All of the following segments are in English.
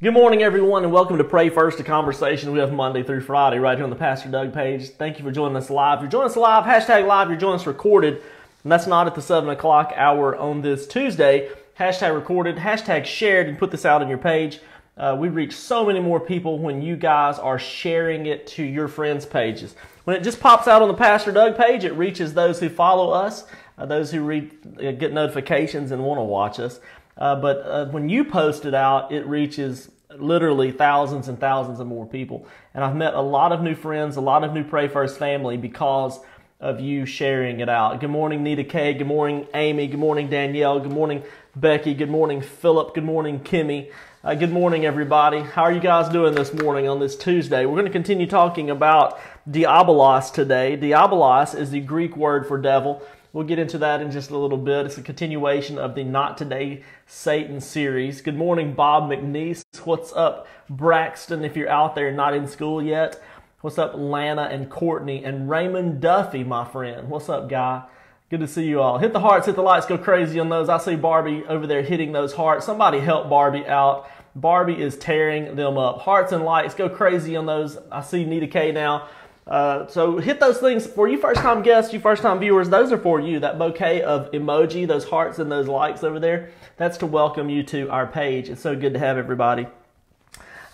Good morning, everyone, and welcome to Pray First, a conversation we have Monday through Friday right here on the Pastor Doug page. Thank you for joining us live. If you're joining us live, hashtag live, you're joining us recorded, and that's not at the 7 o'clock hour on this Tuesday. Hashtag recorded, hashtag shared, and put this out on your page. Uh, we reach so many more people when you guys are sharing it to your friends' pages. When it just pops out on the Pastor Doug page, it reaches those who follow us, uh, those who read, uh, get notifications and want to watch us. Uh, but uh, when you post it out, it reaches literally thousands and thousands of more people. And I've met a lot of new friends, a lot of new Pray First family because of you sharing it out. Good morning, Nita K. Good morning, Amy. Good morning, Danielle. Good morning, Becky. Good morning, Philip. Good morning, Kimmy. Uh, good morning, everybody. How are you guys doing this morning on this Tuesday? We're going to continue talking about diabolos today. Diabolos is the Greek word for devil. We'll get into that in just a little bit. It's a continuation of the Not Today Satan series. Good morning, Bob McNeese. What's up, Braxton, if you're out there not in school yet? What's up, Lana and Courtney and Raymond Duffy, my friend? What's up, guy? Good to see you all. Hit the hearts, hit the lights, go crazy on those. I see Barbie over there hitting those hearts. Somebody help Barbie out. Barbie is tearing them up. Hearts and lights, go crazy on those. I see Nita K now. Uh, so hit those things for you first time guests, you first time viewers. Those are for you. That bouquet of emoji, those hearts and those likes over there. That's to welcome you to our page. It's so good to have everybody.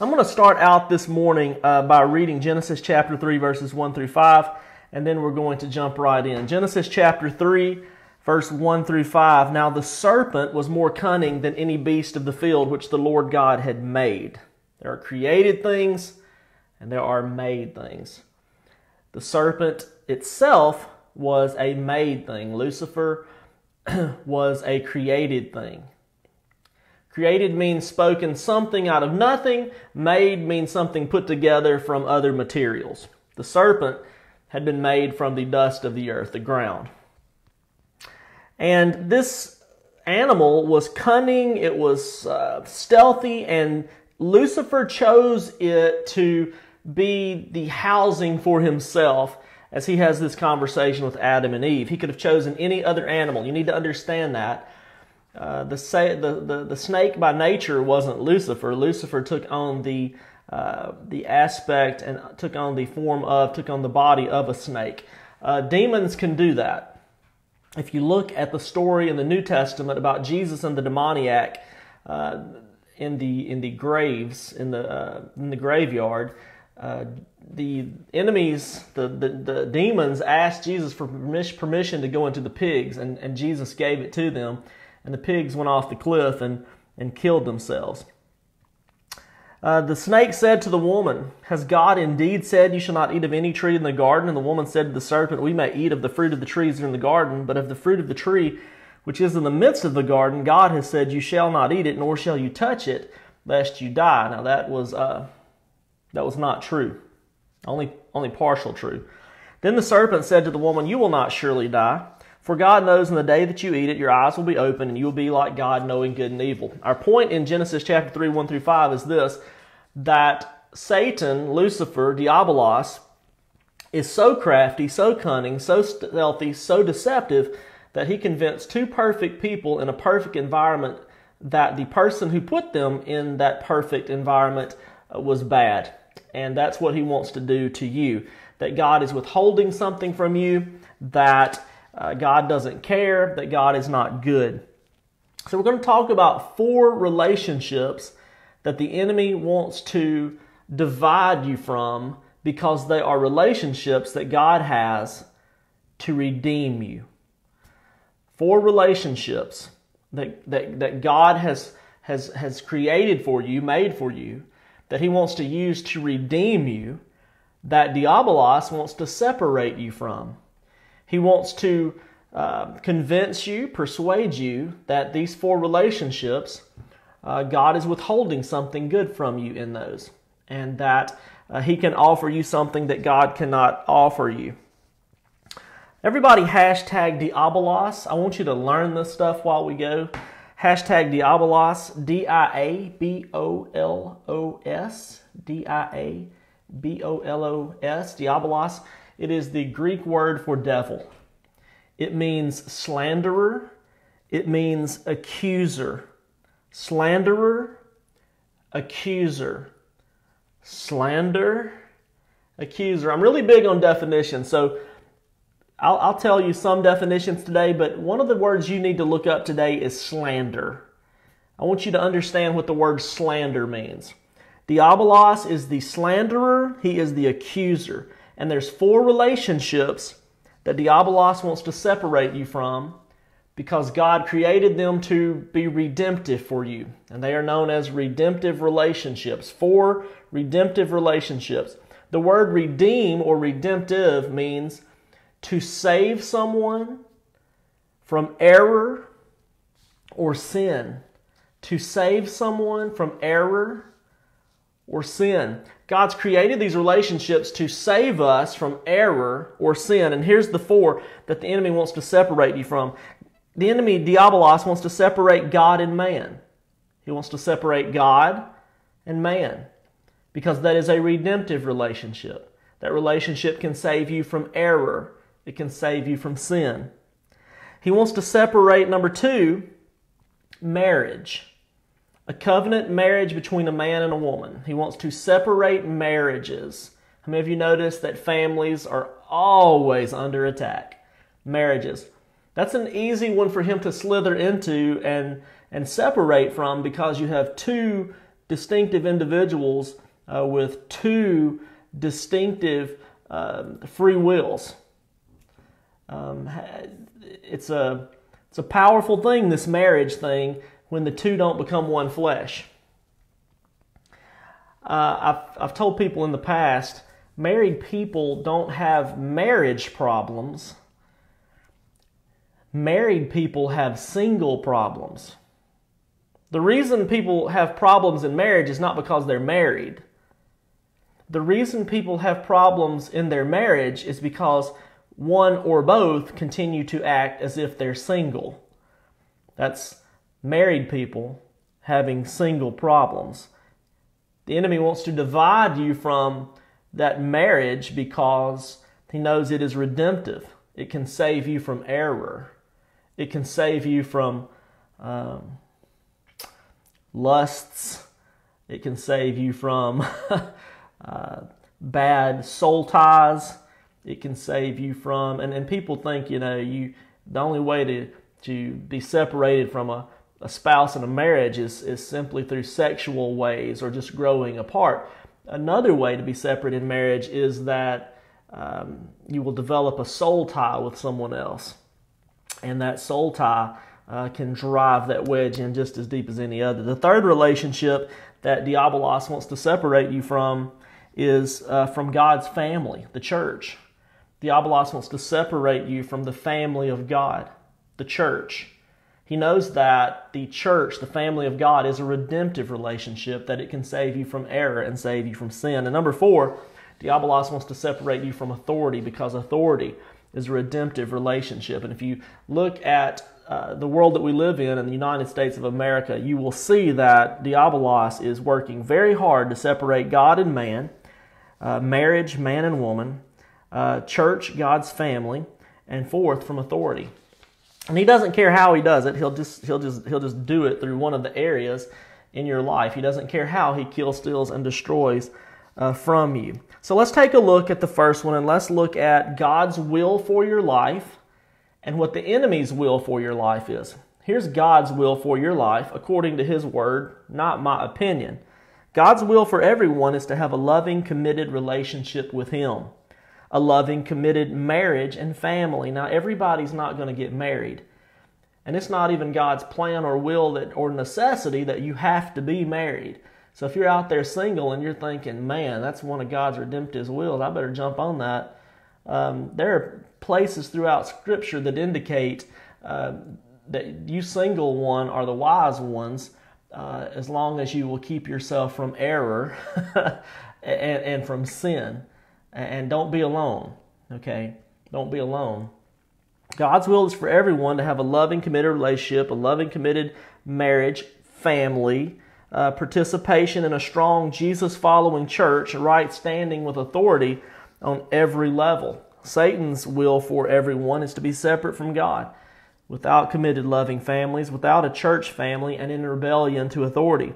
I'm going to start out this morning uh, by reading Genesis chapter 3, verses 1 through 5, and then we're going to jump right in. Genesis chapter 3, verse 1 through 5. Now the serpent was more cunning than any beast of the field which the Lord God had made. There are created things, and there are made things. The serpent itself was a made thing. Lucifer was a created thing. Created means spoken something out of nothing. Made means something put together from other materials. The serpent had been made from the dust of the earth, the ground. And this animal was cunning, it was uh, stealthy, and Lucifer chose it to be the housing for himself as he has this conversation with Adam and Eve. He could have chosen any other animal. You need to understand that. Uh, the, the, the, the, snake by nature wasn't Lucifer. Lucifer took on the, uh, the aspect and took on the form of, took on the body of a snake. Uh, demons can do that. If you look at the story in the New Testament about Jesus and the demoniac uh, in, the, in the graves, in the, uh, in the graveyard, uh, the enemies, the, the, the, demons asked Jesus for permission to go into the pigs, and, and Jesus gave it to them. And the pigs went off the cliff and, and killed themselves. Uh, the snake said to the woman, Has God indeed said, You shall not eat of any tree in the garden? And the woman said to the serpent, We may eat of the fruit of the trees in the garden, but of the fruit of the tree which is in the midst of the garden, God has said, You shall not eat it, nor shall you touch it, lest you die. Now that was uh, that was not true, only, only partial true. Then the serpent said to the woman, You will not surely die. For God knows in the day that you eat it, your eyes will be open and you will be like God, knowing good and evil. Our point in Genesis chapter 3, 1 through 5 is this that Satan, Lucifer, Diabolos, is so crafty, so cunning, so stealthy, so deceptive that he convinced two perfect people in a perfect environment that the person who put them in that perfect environment uh, was bad. And that's what he wants to do to you. That God is withholding something from you, that uh, God doesn't care, that God is not good. So, we're going to talk about four relationships that the enemy wants to divide you from because they are relationships that God has to redeem you. Four relationships that, that, that God has, has, has created for you, made for you, that he wants to use to redeem you that Diabolos wants to separate you from. He wants to uh, convince you, persuade you that these four relationships, uh, God is withholding something good from you in those, and that uh, He can offer you something that God cannot offer you. Everybody hashtag Diabolos. I want you to learn this stuff while we go. Hashtag Diabolos, D I A B O L O S, D I A B O L O S, Diabolos. It is the Greek word for devil. It means slanderer, it means accuser. Slanderer, accuser, slander, accuser. I'm really big on definitions, so I'll, I'll, tell you some definitions today, but one of the words you need to look up today is slander. I want you to understand what the word slander means. Diabolos is the slanderer, he is the accuser. And there's four relationships that Diabolos wants to separate you from because God created them to be redemptive for you. And they are known as redemptive relationships. Four redemptive relationships. The word redeem or redemptive means to save someone from error or sin. To save someone from error or sin. God's created these relationships to save us from error or sin. And here's the four that the enemy wants to separate you from. The enemy, Diabolos, wants to separate God and man. He wants to separate God and man because that is a redemptive relationship. That relationship can save you from error, it can save you from sin. He wants to separate, number two, marriage a covenant marriage between a man and a woman. He wants to separate marriages. How many of you notice that families are always under attack? Marriages. That's an easy one for him to slither into and, and separate from because you have two distinctive individuals uh, with two distinctive uh, free wills. Um, it's a it's a powerful thing, this marriage thing, when the two don't become one flesh. Uh, I've, I've told people in the past married people don't have marriage problems. Married people have single problems. The reason people have problems in marriage is not because they're married. The reason people have problems in their marriage is because one or both continue to act as if they're single. That's married people having single problems. The enemy wants to divide you from that marriage because he knows it is redemptive. It can save you from error. It can save you from um, lusts. It can save you from uh, bad soul ties. It can save you from, and, and people think, you know, you the only way to, to be separated from a a spouse in a marriage is, is simply through sexual ways or just growing apart. Another way to be separate in marriage is that um, you will develop a soul tie with someone else. And that soul tie uh, can drive that wedge in just as deep as any other. The third relationship that Diabolos wants to separate you from is uh, from God's family, the church. Diabolos wants to separate you from the family of God, the church. He knows that the church, the family of God, is a redemptive relationship, that it can save you from error and save you from sin. And number four, Diabolos wants to separate you from authority because authority is a redemptive relationship. And if you look at uh, the world that we live in in the United States of America, you will see that Diabolos is working very hard to separate God and man, uh, marriage, man and woman, uh, church, God's family, and fourth, from authority. And he doesn't care how he does it. He'll just he'll just he'll just do it through one of the areas in your life. He doesn't care how he kills, steals, and destroys uh, from you. So let's take a look at the first one and let's look at God's will for your life and what the enemy's will for your life is. Here's God's will for your life according to his word, not my opinion. God's will for everyone is to have a loving, committed relationship with him a loving, committed marriage and family. Now, everybody's not going to get married. And it's not even God's plan or will that, or necessity that you have to be married. So if you're out there single and you're thinking, man, that's one of God's redemptive wills, I better jump on that. Um, there are places throughout Scripture that indicate uh, that you single one are the wise ones uh, as long as you will keep yourself from error and, and from sin and don't be alone. Okay? Don't be alone. God's will is for everyone to have a loving, committed relationship, a loving, committed marriage, family, uh, participation in a strong Jesus following church, right standing with authority on every level. Satan's will for everyone is to be separate from God, without committed, loving families, without a church family, and in rebellion to authority.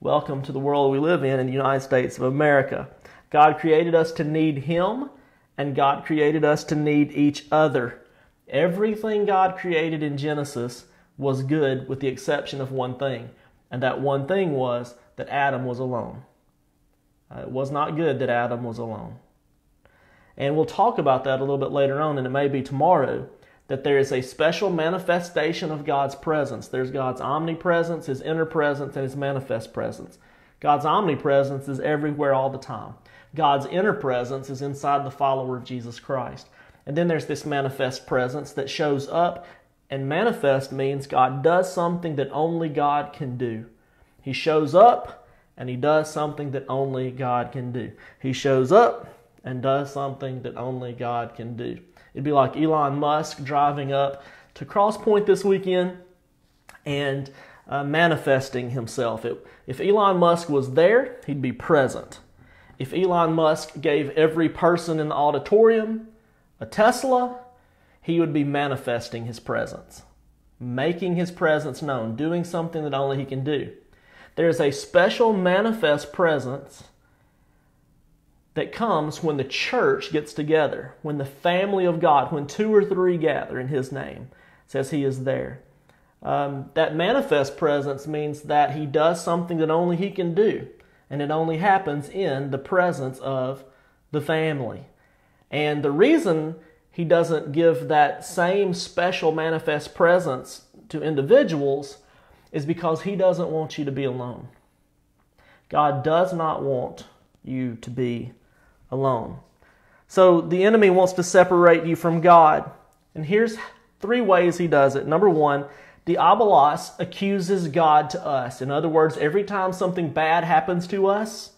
Welcome to the world we live in in the United States of America. God created us to need Him, and God created us to need each other. Everything God created in Genesis was good with the exception of one thing, and that one thing was that Adam was alone. Uh, it was not good that Adam was alone. And we'll talk about that a little bit later on, and it may be tomorrow, that there is a special manifestation of God's presence. There's God's omnipresence, His inner presence, and His manifest presence. God's omnipresence is everywhere all the time. God's inner presence is inside the follower of Jesus Christ. And then there's this manifest presence that shows up, and manifest means God does something that only God can do. He shows up and he does something that only God can do. He shows up and does something that only God can do. It'd be like Elon Musk driving up to Cross Point this weekend and uh, manifesting himself. It, if Elon Musk was there, he'd be present. If Elon Musk gave every person in the auditorium a Tesla, he would be manifesting his presence, making his presence known, doing something that only he can do. There is a special manifest presence that comes when the church gets together, when the family of God, when two or three gather in His name, says He is there. Um, that manifest presence means that He does something that only He can do, and it only happens in the presence of the family. And the reason He doesn't give that same special manifest presence to individuals is because He doesn't want you to be alone. God does not want you to be alone. So the enemy wants to separate you from God. And here's three ways he does it. Number one, Diabolos accuses God to us. In other words, every time something bad happens to us,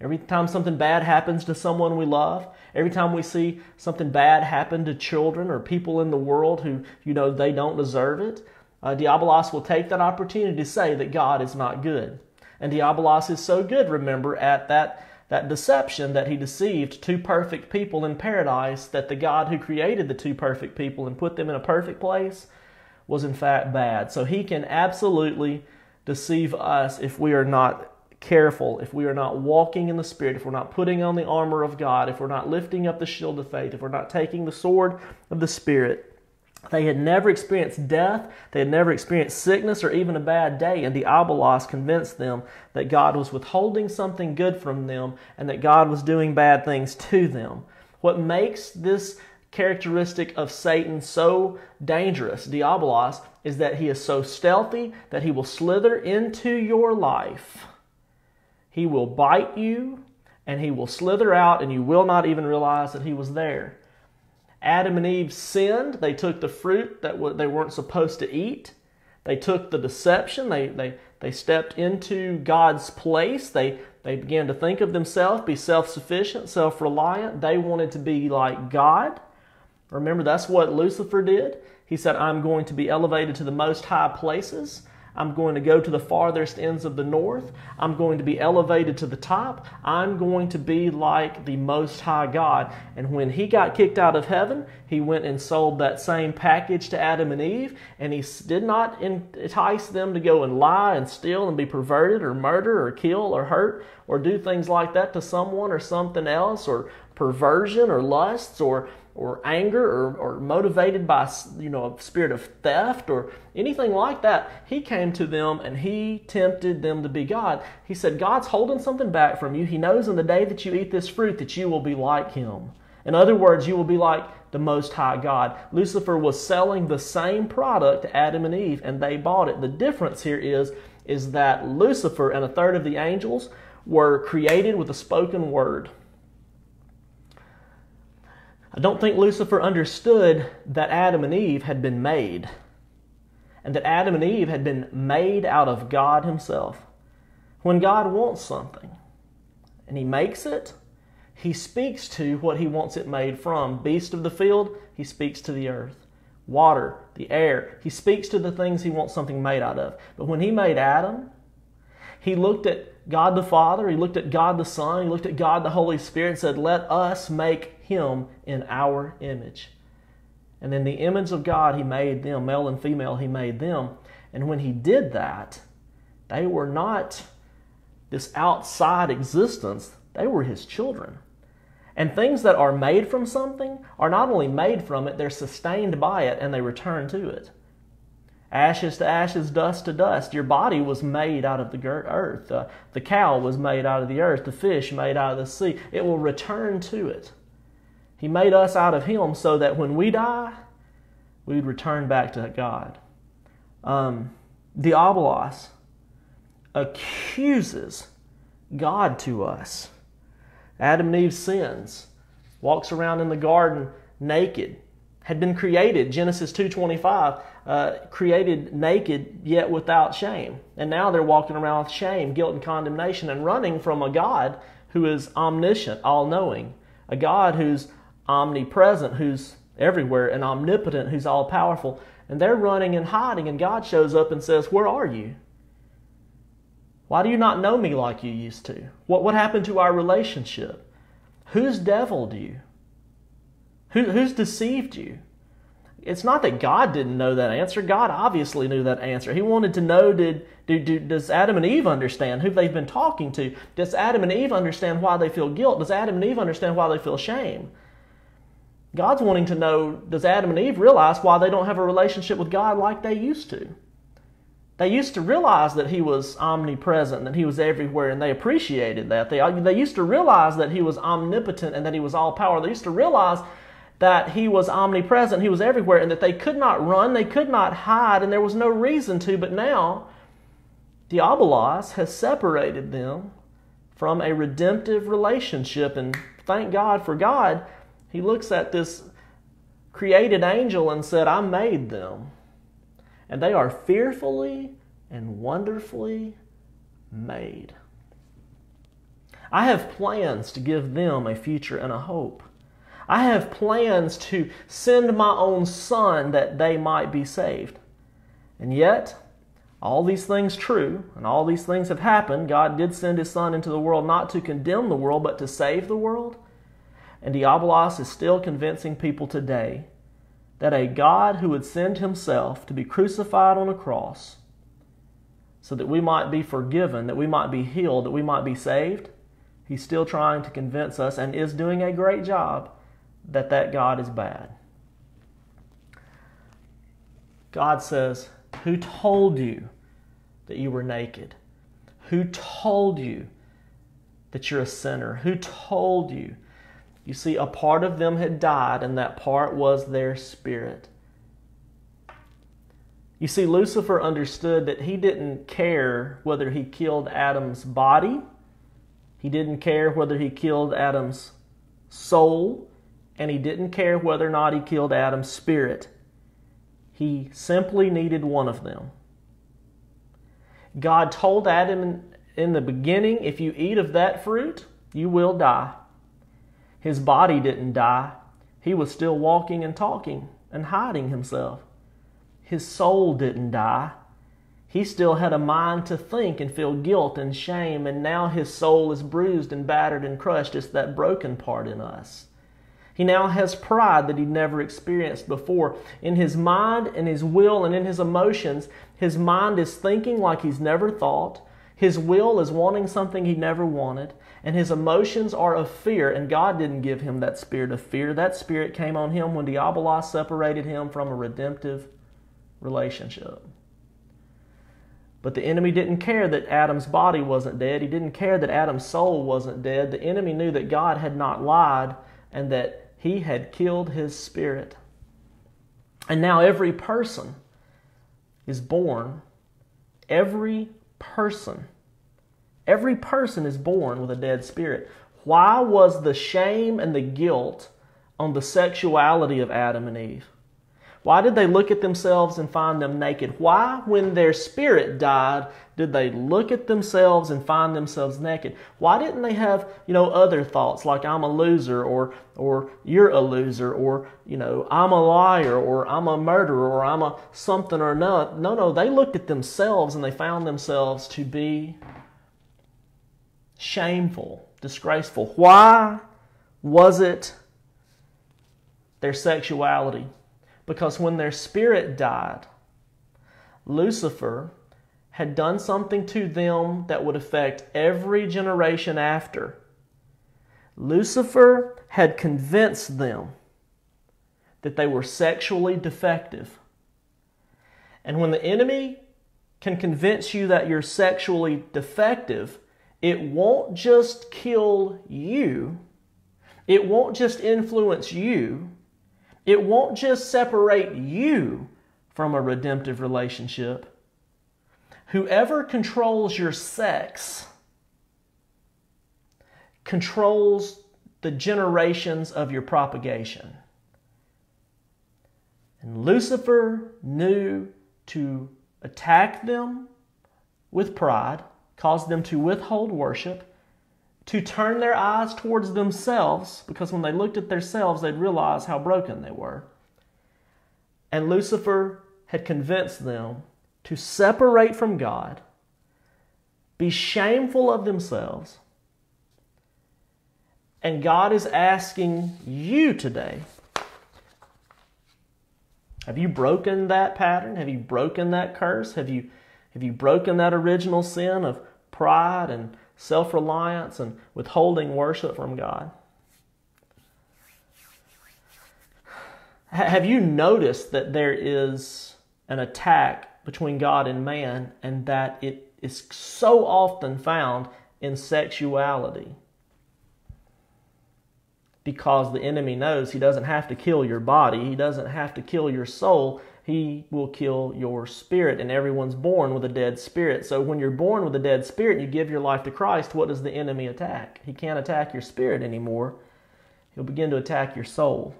every time something bad happens to someone we love, every time we see something bad happen to children or people in the world who, you know, they don't deserve it, uh, Diabolos will take that opportunity to say that God is not good. And Diabolos is so good, remember, at that, that deception that he deceived two perfect people in paradise, that the God who created the two perfect people and put them in a perfect place was in fact bad. So he can absolutely deceive us if we are not careful, if we are not walking in the Spirit, if we're not putting on the armor of God, if we're not lifting up the shield of faith, if we're not taking the sword of the Spirit. They had never experienced death, they had never experienced sickness or even a bad day, and the Diabolos convinced them that God was withholding something good from them and that God was doing bad things to them. What makes this characteristic of Satan so dangerous, Diabolos, is that he is so stealthy that he will slither into your life. He will bite you and he will slither out, and you will not even realize that he was there. Adam and Eve sinned. They took the fruit that they weren't supposed to eat. They took the deception. They, they, they stepped into God's place. They, they began to think of themselves, be self sufficient, self reliant. They wanted to be like God. Remember, that's what Lucifer did. He said, I'm going to be elevated to the most high places. I'm going to go to the farthest ends of the north. I'm going to be elevated to the top. I'm going to be like the Most High God. And when he got kicked out of heaven, he went and sold that same package to Adam and Eve, and he did not entice them to go and lie and steal and be perverted or murder or kill or hurt or do things like that to someone or something else or perversion or lusts or or anger or, or motivated by you know a spirit of theft or anything like that he came to them and he tempted them to be god. He said god's holding something back from you. He knows in the day that you eat this fruit that you will be like him. In other words you will be like the most high god. Lucifer was selling the same product to adam and eve and they bought it. The difference here is is that lucifer and a third of the angels were created with a spoken word I don't think Lucifer understood that Adam and Eve had been made, and that Adam and Eve had been made out of God Himself. When God wants something and He makes it, He speaks to what He wants it made from. Beast of the field, He speaks to the earth. Water, the air, He speaks to the things He wants something made out of. But when He made Adam, He looked at God the Father, He looked at God the Son, He looked at God the Holy Spirit and said, Let us make him in our image. And in the image of God, He made them, male and female, He made them. And when He did that, they were not this outside existence, they were his children. And things that are made from something are not only made from it, they're sustained by it and they return to it. Ashes to ashes, dust to dust. Your body was made out of the earth. Uh, the cow was made out of the earth. The fish made out of the sea. It will return to it. He made us out of Him so that when we die, we would return back to God. Um, Diabolos accuses God to us. Adam and Eve sins, walks around in the garden naked, had been created, Genesis 2.25, uh, created naked yet without shame. And now they're walking around with shame, guilt, and condemnation and running from a God who is omniscient, all-knowing, a God who's omnipresent, who's everywhere, and omnipotent, who's all-powerful. And they're running and hiding, and God shows up and says, where are you? Why do you not know me like you used to? What, what happened to our relationship? Who's deviled you? Who, who's deceived you? It's not that God didn't know that answer. God obviously knew that answer. He wanted to know did, do, do, does Adam and Eve understand who they've been talking to? Does Adam and Eve understand why they feel guilt? Does Adam and Eve understand why they feel shame? God's wanting to know does Adam and Eve realize why they don't have a relationship with God like they used to? They used to realize that he was omnipresent, that he was everywhere, and they appreciated that. They, they used to realize that he was omnipotent and that he was all power. They used to realize that he was omnipresent, he was everywhere, and that they could not run, they could not hide, and there was no reason to. But now, Diabolos has separated them from a redemptive relationship. And thank God for God, he looks at this created angel and said, I made them and they are fearfully and wonderfully made. I have plans to give them a future and a hope. I have plans to send my own son that they might be saved. And yet, all these things true, and all these things have happened. God did send his son into the world not to condemn the world, but to save the world. And Diabolos is still convincing people today that a God who would send himself to be crucified on a cross so that we might be forgiven, that we might be healed, that we might be saved, he's still trying to convince us and is doing a great job that that God is bad. God says, Who told you that you were naked? Who told you that you're a sinner? Who told you you see, a part of them had died, and that part was their spirit. You see, Lucifer understood that he didn't care whether he killed Adam's body, he didn't care whether he killed Adam's soul, and he didn't care whether or not he killed Adam's spirit. He simply needed one of them. God told Adam in the beginning if you eat of that fruit, you will die. His body didn't die. He was still walking and talking and hiding himself. His soul didn't die. He still had a mind to think and feel guilt and shame, and now his soul is bruised and battered and crushed. It's that broken part in us. He now has pride that he'd never experienced before. In his mind and his will and in his emotions, his mind is thinking like he's never thought. His will is wanting something he never wanted and his emotions are of fear. And God didn't give him that spirit of fear. That spirit came on him when Diabolos separated him from a redemptive relationship. But the enemy didn't care that Adam's body wasn't dead. He didn't care that Adam's soul wasn't dead. The enemy knew that God had not lied and that he had killed his spirit. And now every person is born, every person Every person is born with a dead spirit. Why was the shame and the guilt on the sexuality of Adam and Eve? Why did they look at themselves and find them naked? Why, when their spirit died, did they look at themselves and find themselves naked? Why didn't they have, you know, other thoughts like I'm a loser or or you're a loser or, you know, I'm a liar or I'm a murderer or I'm a something or not. No, no, they looked at themselves and they found themselves to be shameful, disgraceful. Why was it their sexuality? Because when their spirit died, Lucifer had done something to them that would affect every generation after. Lucifer had convinced them that they were sexually defective. And when the enemy can convince you that you're sexually defective, it won't just kill you, it won't just influence you, it won't just separate you from a redemptive relationship. Whoever controls your sex controls the generations of your propagation. And Lucifer knew to attack them with pride, cause them to withhold worship, to turn their eyes towards themselves, because when they looked at themselves, they'd realize how broken they were. And Lucifer had convinced them to separate from God, be shameful of themselves. And God is asking you today have you broken that pattern? Have you broken that curse? Have you, have you broken that original sin of pride and self reliance and withholding worship from God? Have you noticed that there is an attack between God and man and that it is so often found in sexuality? because the enemy knows he doesn't have to kill your body, he doesn't have to kill your soul. He will kill your spirit, and everyone's born with a dead spirit. So, when you're born with a dead spirit and you give your life to Christ, what does the enemy attack? He can't attack your spirit anymore. He'll begin to attack your soul,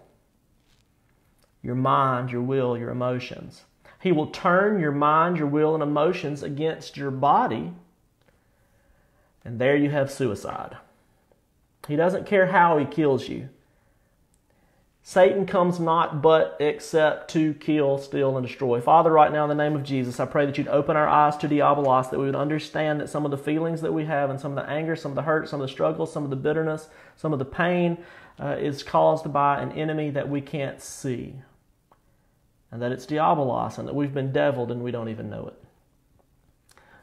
your mind, your will, your emotions. He will turn your mind, your will, and emotions against your body, and there you have suicide. He doesn't care how he kills you. Satan comes not but except to kill, steal, and destroy. Father, right now in the name of Jesus, I pray that you'd open our eyes to diabolos, that we would understand that some of the feelings that we have and some of the anger, some of the hurt, some of the struggles, some of the bitterness, some of the pain uh, is caused by an enemy that we can't see. And that it's diabolos and that we've been deviled and we don't even know it.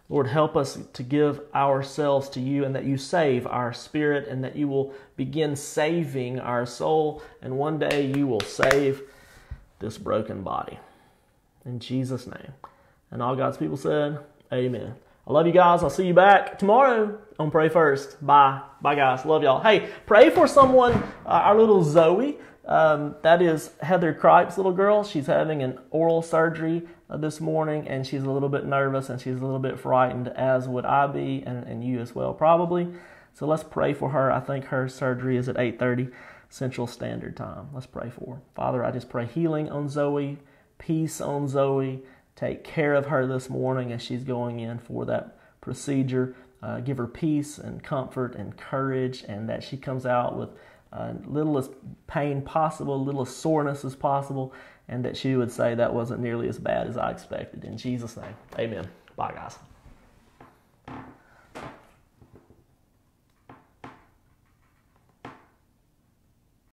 Lord, help us to give ourselves to you and that you save our spirit and that you will begin saving our soul. And one day you will save this broken body. In Jesus' name. And all God's people said, Amen. I love you guys. I'll see you back tomorrow on Pray First. Bye. Bye, guys. Love y'all. Hey, pray for someone, uh, our little Zoe. Um, that is Heather Kripe's little girl. She's having an oral surgery uh, this morning, and she's a little bit nervous and she's a little bit frightened, as would I be, and, and you as well, probably. So let's pray for her. I think her surgery is at 8:30 Central Standard Time. Let's pray for her. Father, I just pray healing on Zoe, peace on Zoe. Take care of her this morning as she's going in for that procedure. Uh, give her peace and comfort and courage, and that she comes out with uh, little as pain possible, little as soreness as possible, and that she would say that wasn't nearly as bad as I expected. In Jesus' name, amen. Bye, guys.